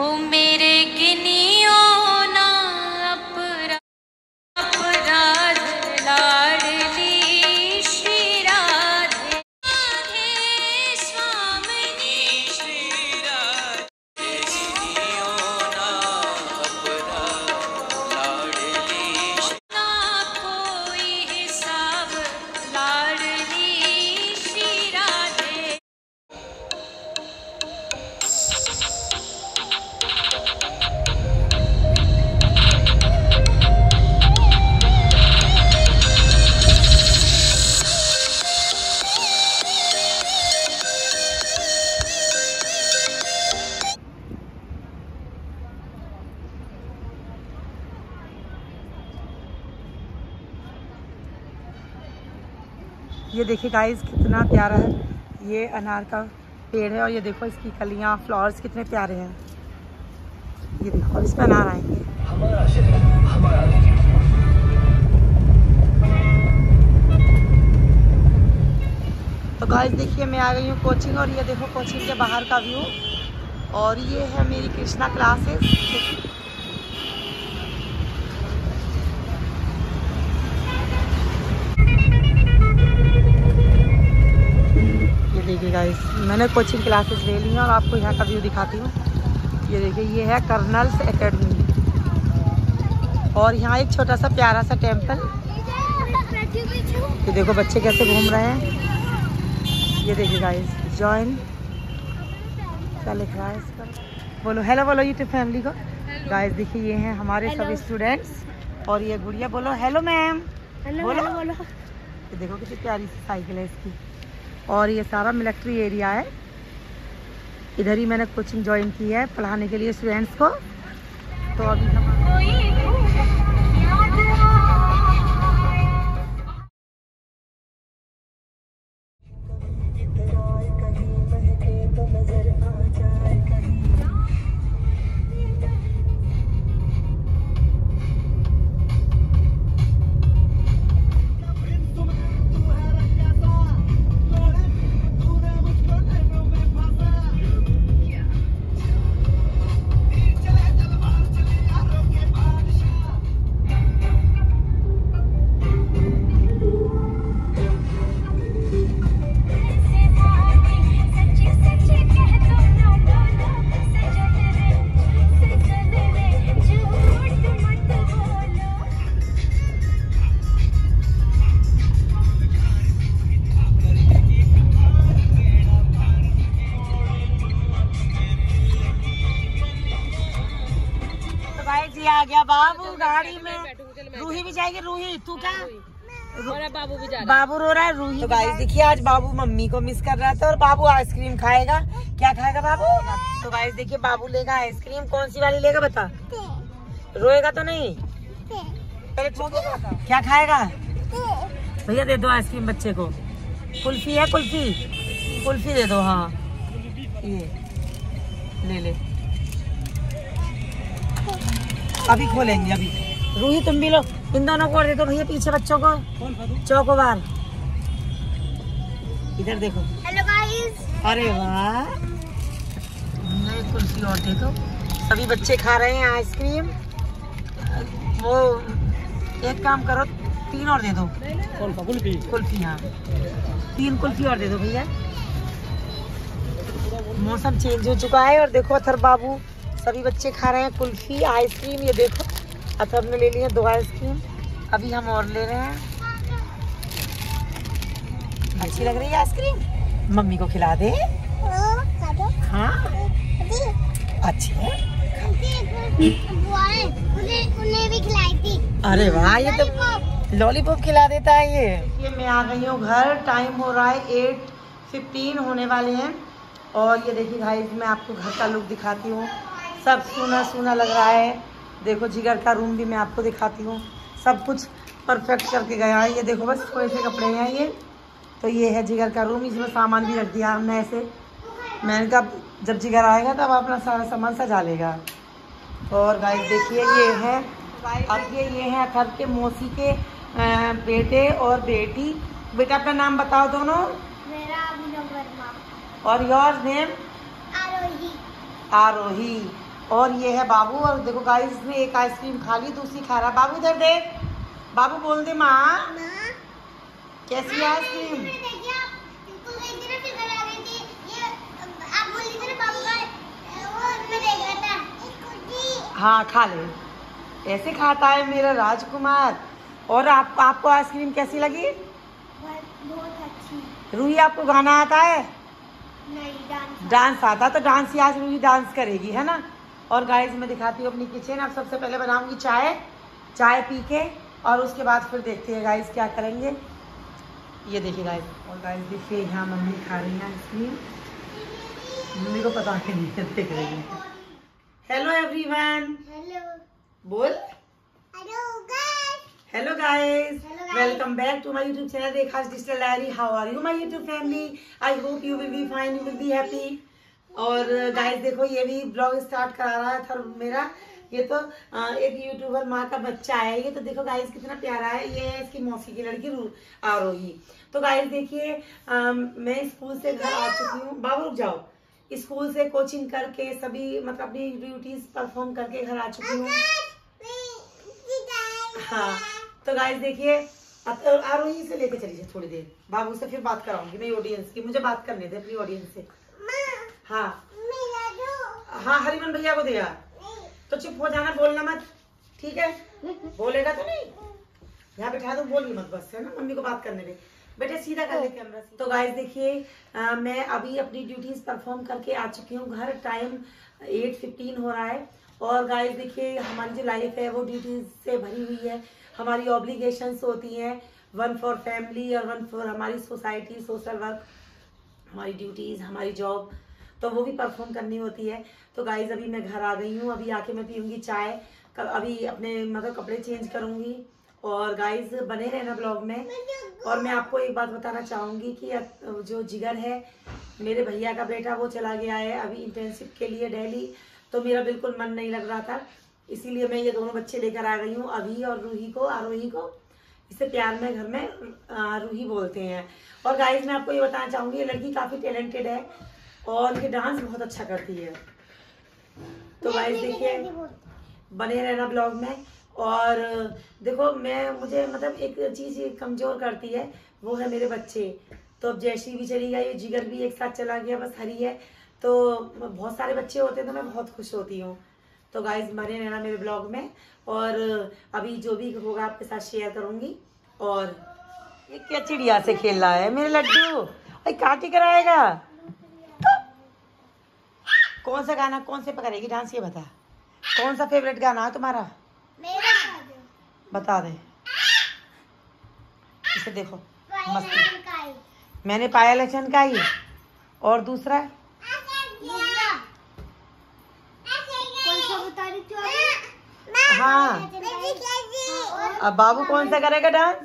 हो मेरे गिनियो ये देखिए गाइस कितना प्यारा है। ये अनार का पेड़ है और ये देखो इसकी कलियाँ फ्लावर्स कितने प्यारे हैं। ये देखो इसमें अनार आएँगे। तो गाइस देखिए मैं आ गई हूँ कोचिंग और ये देखो कोचिंग के बाहर का व्यू और ये है मेरी कृष्णा क्लासेस गाइस मैंने कोचिंग क्लासेस ले ली हैं और आपको यहाँ का व्यू दिखाती हूँ। ये देखिए ये है कर्नल्स एकेडमी और यहाँ एक छोटा सा प्यारा सा टेंपल ये देखो बच्चे कैसे घूम रहे हैं। ये देखिए गाइस जॉइन क्या लिख रहा है इस पर बोलो हेलो बोलो यूट्यूब फैमिली को। गाइस देखिए ये हैं हमारे सब स्टूडेंट्स और ये गुड़िया बोलो हेलो मैम बोलो। बोलो। ये देखो कितनी प्यारी सी साइकिल है इसकी। और ये सारा मिलिट्री एरिया है। इधर ही मैंने कोचिंग ज्वाइन की है पढ़ाने के लिए स्टूडेंट्स को। तो अभी आ गया बाबू गाड़ी में रूही भी जाएगी रूही तू क्या? बाबू भी जा बाबू रो रहा है रूही तो गाइस देखिए आज बाबू मम्मी को मिस कर रहा था और बाबू आइसक्रीम खाएगा। क्या खाएगा बाबू? तो गाइस देखिए बाबू लेगा आइसक्रीम कौन सी वाली लेगा बता? रोएगा तो नहीं? पहले क्या खाएगा? भैया दे दो आइसक्रीम बच्चे को। कुल्फी है कुल्फी? कुल्फी दे दो हाँ। ये। ले ले। अभी खोलेंगे अभी। रूही तुम भी लो। इन दोनों को और दे दो भैया पीछे बच्चों को चौकोबार। इधर देखो। हेलो गाइस अरे वाह। कुल्फी और दे दो? सभी बच्चे खा रहे हैं आइसक्रीम। वो एक काम करो तीन और दे दो। कुल्फी कुल्फी हाँ। तीन कुल्फी और दे दो भैया। मौसम चेंज हो चुका है और देखो अथर बाबू। सभी बच्चे खा रहे हैं कुल्फी, आइसक्रीम, ये देखो। अथर ने ले लिया दो आइसक्रीम। अभी हम और ले रहे हैं। अच्छी लग रही है आइसक्रीम? मम्मी को खिला दे। हाँ। अच्छी है। अरे वाह, ये तो लॉलीपॉप खिला देता है ये। ये मैं आ गई हूँ घर। टाइम हो रहा है एट फिफ्टीन होने वाले हैं। और ये देखिए भाई मैं आपको घर का लुक दिखाती हूँ। सब सूना सूना लग रहा है। देखो जिगर का रूम भी मैं आपको दिखाती हूँ। सब कुछ परफेक्ट करके गया है। ये देखो बस थोड़े से कपड़े हैं ये। तो ये है जिगर का रूम इसमें सामान भी रख दिया हमने ऐसे। मैंने कहा जब जिगर आएगा तब अपना सारा सामान सजा लेगा। और गाइस देखिए ये है। अब ये ये है अथर के मौसी के बेटे और बेटी। बेटा अपना नाम बताओ दोनों। मेरा और योर नेम आरोही। आरोही। और ये है बाबू और देखो गाइस ने एक आइसक्रीम खा ली दूसरी खा रहा बाबू इधर देख। बाबू बोल दे माँ। कैसी आइसक्रीम हाँ खा ले। ऐसे खाता है मेरा राजकुमार। और आप आपको आइसक्रीम कैसी लगी? बहुत अच्छी। रूही आपको गाना आता है? नहीं डांस डांस आता तो डांस ही आज रूही डांस करेगी है ना? और गाइस मैं दिखाती हूँ अपनी किचन अब सबसे पहले बनाऊँगी चाय। चाय पी के और उसके बाद फिर देखते हैं गाइस क्या करेंगे। ये देखिए गाइस और गाइस देखिए यहाँ मम्मी खा रही है आइसक्रीम। मम्मी को पता नहीं है देख रही है। हेलो एवरीवन हेलो बोल। Hello guys. Welcome back to my YouTube channel Rekha's digital diary how are you my YouTube family I hope you will be fine you will be happy और guys देखो, ये भी blog start करा रहा है था मेरा। ये तो एक यूट्यूबर माँ का बच्चा है। ये तो देखो गाइस कितना प्यारा है। ये है इसकी मौसी की लड़की आरोही। तो गाइस देखिए मैं स्कूल से घर आ चुकी हूँ। बाबू, रुक जाओ। स्कूल से कोचिंग करके, सभी मतलब अपनी ड्यूटीज़ परफॉर्म करके घर आ चुकी हूँ। हाँ। तो गाइस देखिए तो आरोही से लेके चलिए थोड़ी देर। बाबू से फिर बात कराऊँगी मेरी ऑडियंस की। मुझे बात करने दे अपनी ऑडियंस से। हाँ। हाँ हरिमन भैया को दिया। तो चुप हो जाना बोलना मत। ठीक है? बोलेगा तो नहीं। यहाँ बैठा दो बोलिए मत बस है ना? मम्मी को बात करने दे। बेटे सीधा कर ले कैमरा तो गाइस देखिए मैं अभी अपनी ड्यूटीज़ परफॉर्म करके आ चुकी हूँ। घर टाइम 8:15 हो रहा है। और गाइस देखिए हमारी जो लाइफ है वो ड्यूटीज़ से भरी हुई है। हमारी ऑब्लिगेशंस होती हैं। वन फॉर फैमिली और वन फॉर हमारी सोसाइटी सोशल वर्क हमारी ड्यूटीज़ हमारी जॉब तो वो भी परफॉर्म करनी होती है। तो गाइज़ अभी मैं घर आ गई हूँ। अभी आके मैं पीऊँगी चाय। अभी अपने मतलब कपड़े चेंज करूँगी। और गाइज़ बने रहना ब्लॉग में। और मैं आपको एक बात बताना चाहूँगी कि जो जिगर है, मेरे भैया का बेटा वो चला गया है अभी इंटर्नशिप के लिए दिल्ली तो मेरा बिल्कुल मन नहीं लग रहा था। इसीलिए मैं ये दोनों बच्चे लेकर आ गई हूँ, अभी और रूही को, आरोही को। इसे प्यार में, घर में रूही बोलते हैं। और गाइज़ मैं आपको ये बताना चाहूँगी, ये लड़की काफ़ी टैलेंटेड है। और ये डांस बहुत अच्छा करती है। तो गाइज़ देखिए बने रहना ब्लॉग में। और देखो मैं मुझे मतलब एक चीज़ कमज़ोर करती है वो है मेरे बच्चे। तो अब जैसी भी चली गई जिगर भी एक साथ चला गया बस हरी है। तो बहुत सारे बच्चे होते हैं तो मैं बहुत खुश होती हूँ। तो गाइज़ बने रहना मेरे ब्लॉग में। और अभी जो भी होगा आपके साथ शेयर करूँगी। और ये क्या चिड़िया से खेल रहा है मेरे लड्डू? काटी कराएगा? कौन सा गाना कौन से पकड़ेगी? डांस ये बता। कौन सा फेवरेट गाना है तुम्हारा? मेरा बता दे। इसे देखो। मस्त। मैंने पाया लक्षण का ही। और दूसरा? हाँ। अब बाबू कौन सा करेगा डांस?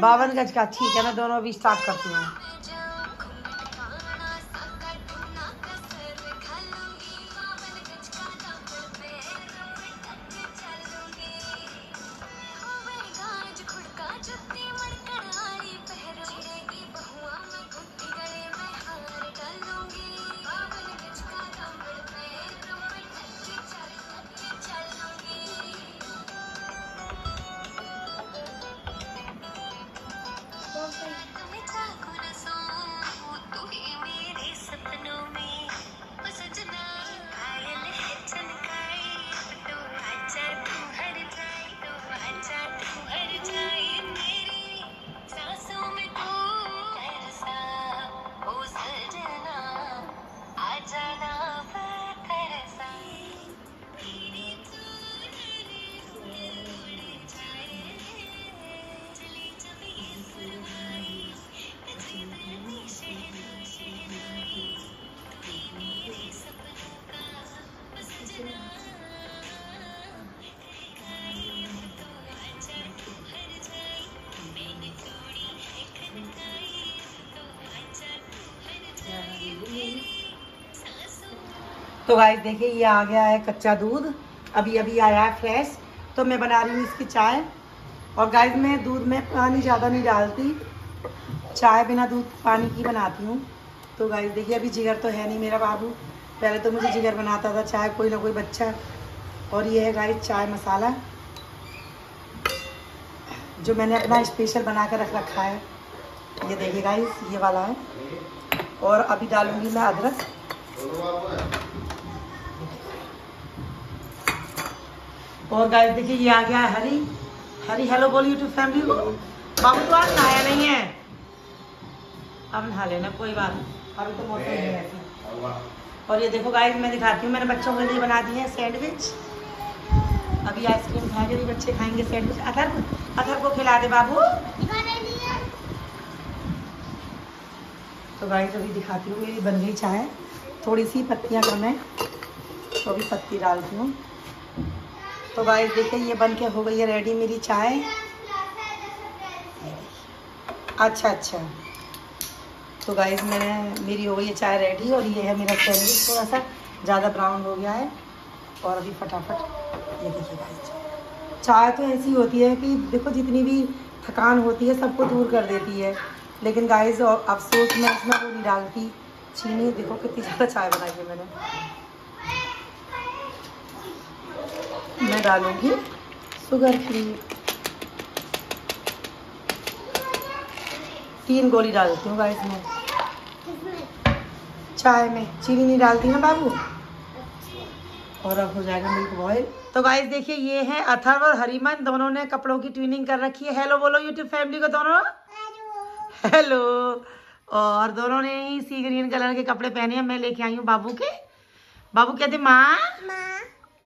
बावन गज का। ठीक है मैं दोनों अभी स्टार्ट करती हूँ। तो गाइस देखिए, ये आ गया है कच्चा दूध। अभी अभी आया है फ्रेश तो मैं बना रही हूँ इसकी चाय। और गाइस मैं दूध में पानी ज़्यादा नहीं डालती। चाय बिना दूध पानी की बनाती हूँ। तो गाइस देखिए, अभी जिगर तो है नहीं मेरा बाबू। पहले तो मुझे जिगर बनाता था, चाय कोई ना कोई बच्चा। और ये है गाइस चाय मसाला। जो मैंने अपना स्पेशल बना कर रख रखा है। ये देखिए गाइस ये वाला है। और अभी डालूँगी मैं अदरक। और गाइस देखिए ये आ गया है हरी। हरी हेलो बोल यूट्यूब फैमिली को बाबू तो आज नहाया नहीं है। अब नहा लेना कोई बात नहीं। अभी तो मौसम नहीं है ऐसी। और ये देखो गाइस मैं दिखाती हूँ मैंने बच्चों के लिए बना दिए हैं सैंडविच अभी आइसक्रीम खा के भी बच्चे खाएँगे सैंडविच अथर अथर को खिला दे बाबू। तो गाइस अभी दिखाती हूँ मेरी बन गई चाय। थोड़ी सी पत्तियाँ कम है तो अभी पत्ती डालती हूँ। तो गाइस देखिए, ये बन के हो गई है रेडी मेरी चाय। अच्छा अच्छा। तो गाइस मैंने मेरी हो गई है चाय रेडी और ये है मेरा सैंडविच थोड़ा सा ज़्यादा ब्राउन हो गया है। और अभी फटाफट ये देखिए गाइस चाय तो ऐसी होती है कि देखो, जितनी भी थकान होती है, सबको दूर कर देती है। लेकिन गाइस अफसोस, मैं इसमें वो नहीं डालती। चीनी, देखो कितनी ज़्यादा चाय बनाई है मैंने। मैं डालूँगी शुगर फ्री तीन गोली डालती हूँ गाइस मैं। चाय में चीनी नहीं डालती ना बाबू? और अब हो जाएगा मिल्क बॉयल तो गाइस देखिए, ये है अथर्व और हरिमन। दोनों ने कपड़ों की ट्विनिंग कर रखी है। हेलो बोलो यूट्यूब फैमिली को दोनों। हेलो और दोनों ने ही सी ग्रीन कलर के कपड़े पहने हैं। मैं लेके आई हूँ बाबू के। बाबू कहते माँ। माँ।